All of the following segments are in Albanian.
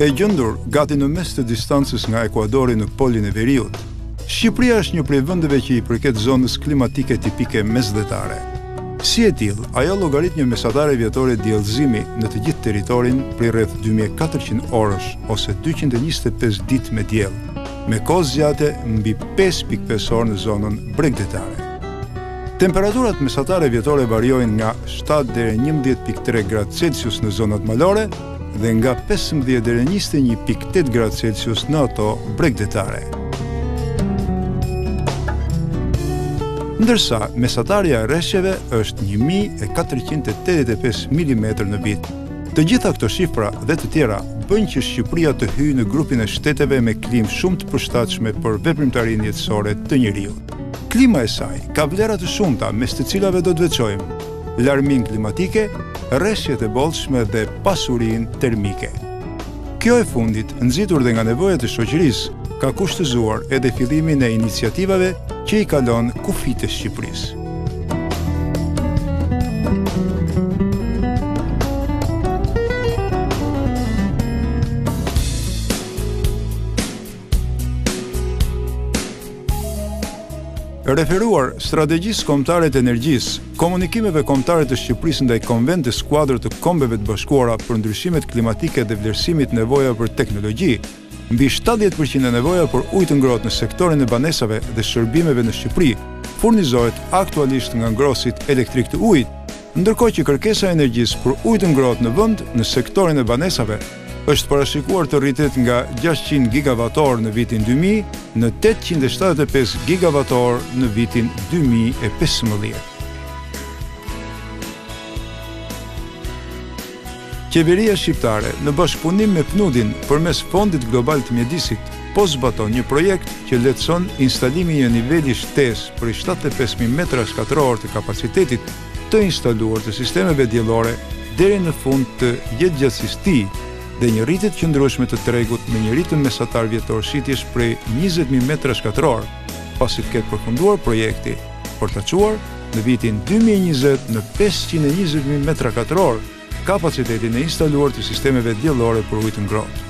E gjendur gati në mes të distancës nga Ekuadori në polin e veriut, Shqipëria është një prej vendeve që i përket zonës klimatike tipike mesdhetare. Si e tillë, ajo llogarit një mesatare vjetore diellëzimi në të gjithë territorin prej rreth dy mijë e katërqind orësh ose dyqind e njëzet e pesë ditë me diell, me kohëzgjatje mbi pesë pikë pesë orë në zonën bregdetare. Temperaturat mesatare vjetore variojnë nga shtatë deri njëmbëdhjetë pikë tre gradë Celsius në zonat malore, dhe nga pesëmbëdhjetë deri në njëzet e një pikë tetë gradë Celsius në ato bregdetare. Ndërsa, mesatarja e reshjeve është 1485 mm në vit. Të gjitha këto shifra dhe të tjera bëjnë që Shqipëria të hyjë në grupin e shteteve me klimë shumë të përshtatshme për veprimtarinë jetësore të njeriut. Klima e saj ka vlera të shumta, mes të cilave do të veçojmë larminë klimatike, reshjet e bollshme dhe pasurinë termike. Kjo e fundit, nxitur dhe nga nevojat e shoqërisë, ka kushtëzuar edhe fillimin e iniciativave që i kalojnë kufijtë e Shqipërisë. Referuar strategjisë kombëtare të energjisë, komunikimeve kombëtare të Shqipërisë ndaj Konventës Kuadër të Kombeve të Bashkuara për ndryshimet klimatike dhe vlerësimit të nevojave për teknologji, mbi 70% e nevojave për ujë të ngrohtë në sektorin e banesave dhe shërbimeve në Shqipëri furnizohet aktualisht nga ngrohësit elektrikë të ujit, ndërkohë që kërkesa e energjisë për ujë të ngrohtë në vend në sektorin e banesave është parashikuar të rritet nga 600 gigavat orë në vitin 2000 në 875 gigavat orë në vitin 2015. Qeveria shqiptare në bashkëpunim me PNUD-in përmes Fondit Global të Mjedisit po zbaton një projekt që lehtëson instalimin e një niveli shtesë prej 75000 metrash katrorë të kapacitetit të instaluar të sistemeve diellore deri në fund të jetëgjatësisë së tij dhe një rritje të qëndrueshme të tregut me një ritëm mesatar vjetor shitjesh prej njëzet mijë metrash katrorë, pasi të ketë përfunduar projekti, për ta çuar në vitin dy mijë e njëzet në pesëqind e njëzet mijë metra katrorë. Kapacitetin e instaluar të sistemeve diellore për ujë të ngrohtë.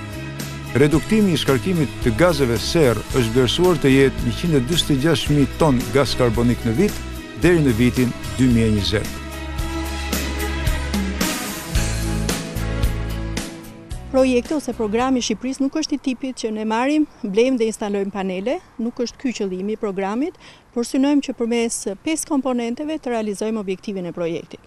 Reduktimi i shkarkimit të gazeve serrë është vlerësuar të jetë njëqind e dyzet e gjashtë mijë ton gaz karbonik në vit deri në vitin dy mijë e njëzet. Projekti ose programi i Shqipërisë nuk është i tipit që ne marrim, blejmë dhe instalojmë panele, nuk është ky qëllimi i programit, por synojmë që përmes pesë komponenteve të realizojmë objektivin e projektit.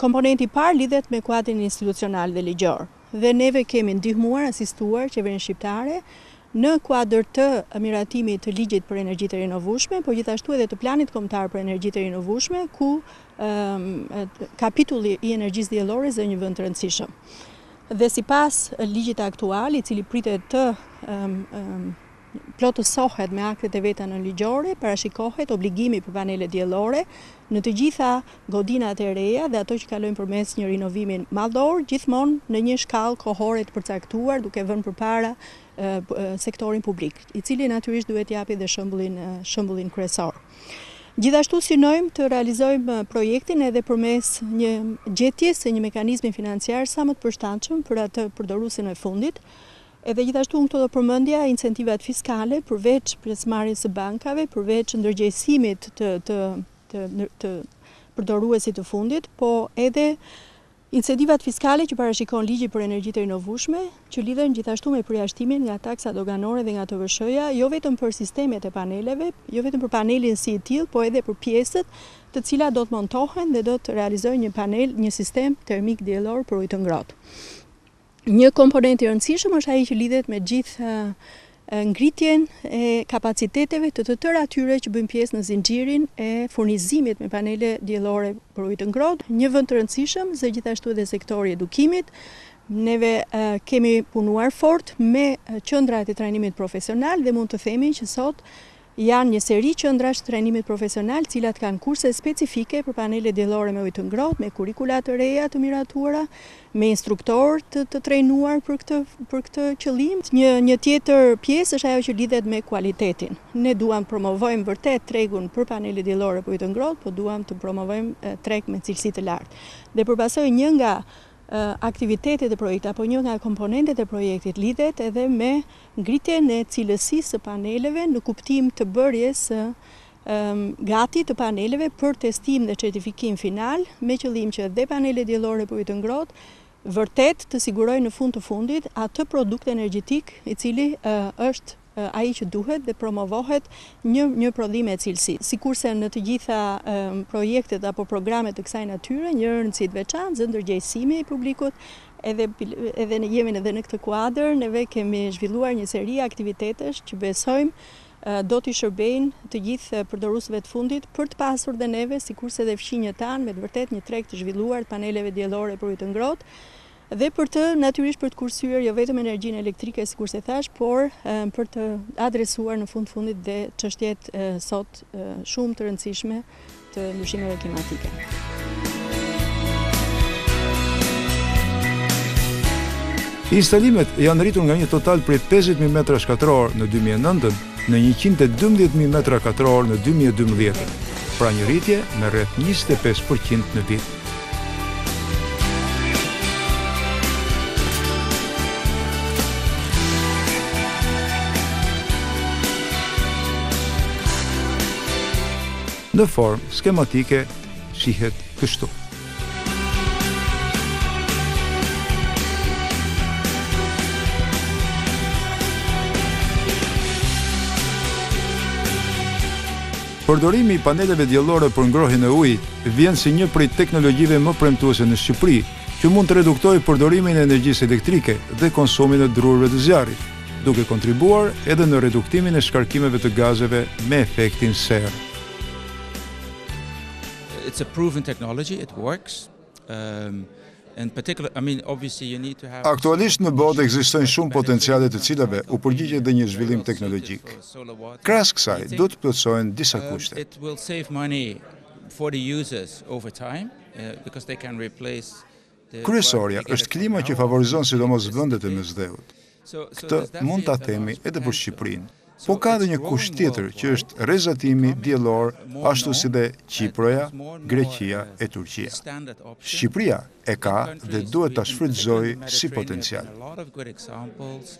Komponenti i parë lidhet me kuadrin institucional dhe ligjor. Dhe neve kemi ndihmuar, asistuar Qeverinë shqiptare në kuadër të miratimit të Ligjit për Energjitë e Rinovueshme, por gjithashtu edhe të Planit Kombëtar për Energjitë e Rinovueshme, ku kapitulli i energjisë diellore zë një vend të rëndësishëm. Dhe sipas ligjit aktual, i cili pritet të plotësohet me aktet e veta nënligjore, parashikohet obligimi për panelet diellore në të gjitha godinat e reja dhe ato që kalojnë përmes një rinovimi madhor, gjithmonë në një shkallë kohore të përcaktuar, duke vënë përpara sektorin publik, i cili natyrisht duhet të japi dhe shembullin shembullin kryesor. Gjithashtu synojmë të realizojmë projektin edhe përmes një gjetjes së një mekanizmi financiar sa më të përshtatshëm për atë përdoruesin e fundit, Edhe gjithashtu unë këtu do përmendja incentivat fiskale përveç pjesëmarrjes së bankave, përveç ndërgjegjësimit të të të të përdoruesit të fundit, po edhe incentivat fiskale që parashikon ligji për energjitë e rinovueshme, që lidhen gjithashtu me përjashtimin nga taksa doganore dhe nga TVSH-ja, jo vetëm për sistemet e paneleve, jo vetëm për panelin si i tillë, po edhe për pjesët të cilat do të montohen dhe do të realizojnë një panel, një sistem termik diellor për ujë të ngrohtë. Një komponent i rëndësishëm është ai që lidhet me gjithë ngritjen e kapaciteteve të të tërë atyre që bëjnë pjesë në zinxhirin e furnizimit me panele diellore për ujë të ngrohtë. Një vend të rëndësishëm zë gjithashtu edhe sektori i edukimit. Neve uh, kemi punuar fort me qendrat e trajnimit profesional dhe mund të themi që sot Janë një seri qendrash të trajnimit profesional të cilat kanë kurse specifike për panele diellore me ujë të ngrohtë, me kurrikula të reja të miratuara, me instruktorë të të trajnuar për këtë për këtë qëllim. Një një tjetër pjesë është ajo që lidhet me kualitetin. Ne duam të promovojmë vërtet tregun për panele diellore për ujë të ngrohtë, po duam të promovojmë treg me cilësi të lartë. Dhe për pasojë një nga aktivitetet e projektit apo një nga komponentet e projektit lidhet edhe me ngritjen e cilësisë së paneleve në kuptim të bërjes së gati të paneleve për testim dhe certifikim final, me qëllim që dhe panelet diellore për ujë të ngrohtë vërtet të sigurojnë në fund të fundit atë produkt energjetik i cili është ai që duhet dhe promovohet një një prodhim me cilësi sikurse në të gjitha projektet apo programe të kësaj natyre një rëndësi të veçantë zë ndërgjegjësimi i publikut edhe edhe në jemi edhe në këtë kuadër neve kemi zhvilluar një seri aktivitetesh që besojmë do t'i shërbejnë të gjithë përdoruesve të fundit për të pasur dhe neve sikurse dhe fqinjët tanë me të vërtetë një treg të zhvilluar të paneleve diellore për ujë të ngrohtë Dhe për të, natyrisht për të kursyer jo vetëm energjinë elektrike sikurse thashë, por për të adresuar në fund të fundit dhe çështjet sot shumë të rëndësishme të ndryshimeve klimatike. Instalimet janë rritur nga një total prej 50.000 metrash katror në 2009 në njëqind e dymbëdhjetë mijë metra katrorë në dy mijë e dymbëdhjetë, pra një rritje me rreth njëzet e pesë për qind në vit. Në formë skematike shihet kështu. Përdorimi i paneleve diellore për ngrohjen e ujit vjen si një prej teknologjive më premtuese në Shqipëri, që mund të reduktojë përdorimin e energjisë elektrike dhe konsumin e druve të zjarrit, duke kontribuar edhe në reduktimin e shkarkimeve të gazeve me efektin serrë. It's a proven technology, it works. Um, Aktualisht në botë ekzistojnë shumë potenciale të cilave u përgjigjet dhe një zhvillim teknologjik. Krahas kësaj, duhet të plotësohen disa um, kushte. Uh, Kryesorja është klima që favorizon sidomos vendet e Mesdheut. Këtë mund ta themi edhe për Shqipërinë. Po ka dhe një kusht tjetër që është rrezatimi diellor ashtu si dhe Qiproja, Greqia e Turqia. Shqipëria e ka dhe duhet ta shfrytëzojë si potencial.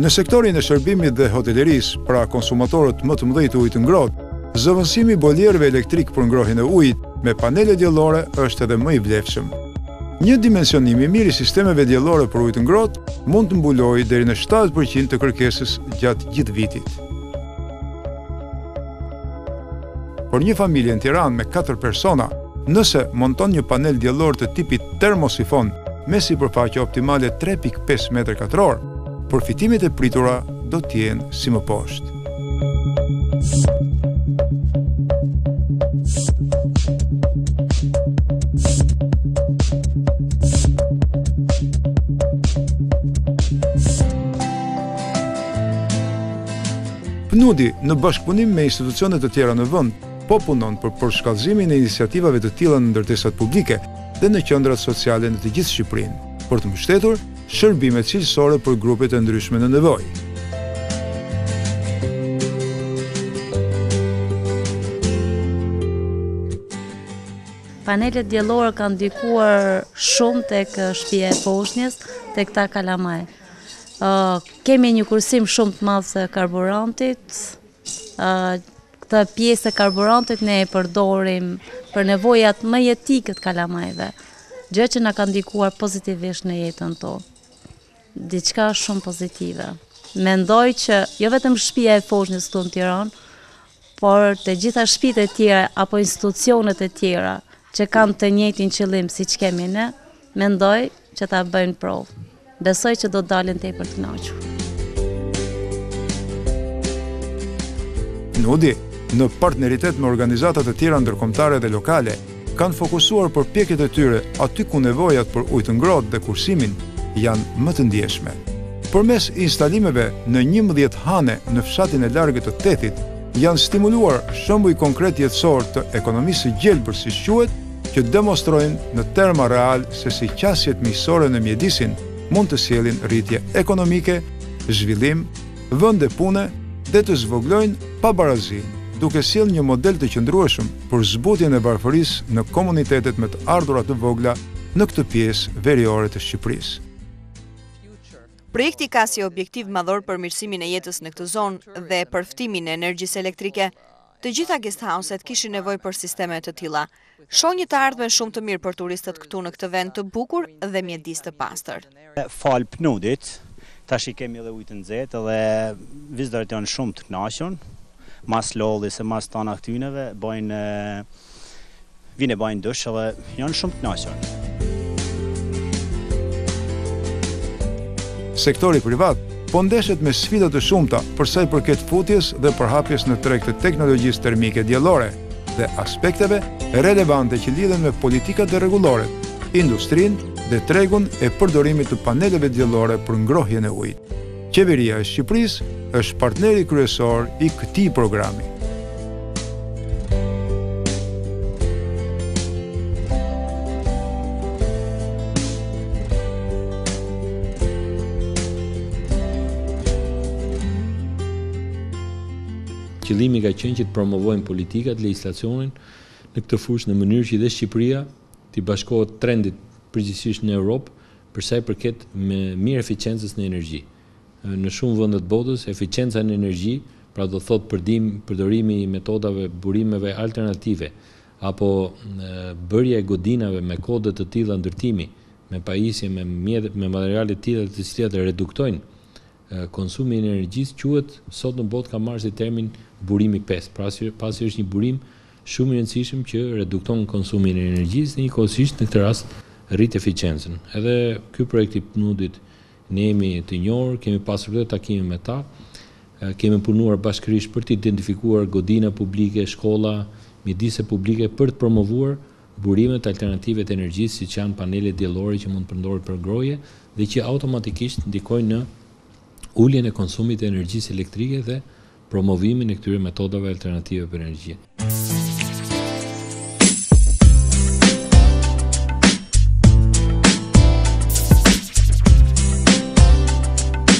Në sektorin e shërbimit dhe hotelerisë, pra konsumatorët më të mëdhenj të ujit të ngrohtë, zëvendësimi i bojlerëve elektrikë për ngrohjen e ujit me panele diellore është edhe më i vlefshëm. Një dimensionim i mirë i sistemeve diellore për ujë të ngrohtë mund të mbulojë deri në shtatëdhjetë për qind të kërkesës gjatë gjithë vitit. Për një familje në Tiranë me 4 persona, nëse monton një panel diellor të tipit termosifon me sipërfaqe optimale 3.5 metër katror, përfitimet e pritura do të jenë si më poshtë. PNUD-i, në bashkëpunim me institucione të tjera në vend, po punon për përshkallëzimin e iniciativave të tilla në ndërtesat publike dhe në qendrat sociale në të gjithë Shqipërinë, për të mbështetur shërbime cilësore për grupet e ndryshme në nevojë. panelet diellorë kanë ndikuar shumë tek shpia e foshnjes, te këta kalamajë. Kemi një kursim shumë të madh të karburantit, këtë pjesë të karburantit ne e përdorim për nevojat më jetike të kalamajve, gjë që na ka ndikuar pozitivisht në jetën tonë. Diçka shumë pozitive. Mendoj që jo vetëm shpia e foshnjës këtu në Tiranë, Por të gjitha shpitë e tjera apo institucionet e tjera që kanë të njëjtin qëllim siç kemi ne, mendoj që ta bëjnë provë. Besoj që do të dalin tepër të kënaqur. PNUD-i, në partneritet me organizata të tjera ndërkombëtare dhe lokale, kanë fokusuar përpjekjet e tyre aty ku nevojat për ujë të ngrohtë dhe kursimin janë më të ndjeshme. Përmes instalimeve në njëmbëdhjetë hane në fshatin e largët të Thethit, janë stimuluar shembuj konkretë jetësorë të ekonomisë së gjelbër siç quhet, që demonstrojnë në terma realë se si qasjet miqësore me mjedisin mund të sjellin rritje ekonomike, zhvillim, vende pune dhe të zvogëlojnë pabarazinë, duke sjellë një model të qëndrueshëm për zbutjen e varfërisë në komunitetet me të ardhura të vogla në këtë pjesë veriore të Shqipërisë. Projekti ka si objektiv madhor përmirësimin e jetës në këtë zonë dhe përftimin e energjisë elektrike. Të gjitha guest house-et kishin nevojë për sisteme të tilla. Shoh një të ardhme shumë të mirë për turistët këtu në këtë vend të bukur dhe mjedis të pastër. Falë PNUD-it, tash i kemi edhe ujë të nxehtë edhe vizitorët janë shumë të knaqun. Mas lodhjes e mas tana këtyneve, bajnë, vijnë e bajnë dush edhe janë shumë të knaqun. Sektori privat po ndeshet me sfida të shumta për sa i përket futjes dhe përhapjes në treg të teknologjisë termike diellore. dhe aspekteve relevante që lidhen me politikat dhe rregulloret, industrinë dhe tregun e përdorimit të paneleve diellore për ngrohjen e ujit. Qeveria e Shqipërisë është partneri kryesor i këtij programi. Qëllimi ka qenë që të promovojmë politikat, legjislacionin në këtë fushë në mënyrë që dhe Shqipëria t'i bashkohet trendit përgjithësisht në Europë për sa i përket me mirë efiçiencës në energji. Në shumë vende të botës, efiçienca në energji, pra do të thotë përdim, përdorimi i metodave, burimeve alternative apo bërja e godinave me kode të tilla ndërtimi, me pajisje, me materiale të tilla të cilat reduktojnë konsumin e energjisë quhet sot në botë ka marrë si termin burimi pesë, pasi është një burim shumë i rëndësishëm që redukton konsumin e energjisë dhe njëkohësisht në këtë rast rrit eficiencën. Edhe ky projekt i PNUD-it ne jemi të njohur, kemi pasur takime me ta, kemi punuar bashkërisht për të identifikuar godina publike, shkolla, mjedise publike për të promovuar Burimet alternative të energjisë siç janë panelet diellore që mund të përdoren për ngrohje dhe që automatikisht ndikojnë në uljen e konsumit të energjisë elektrike dhe promovimin e këtyre metodave alternative për energjinë.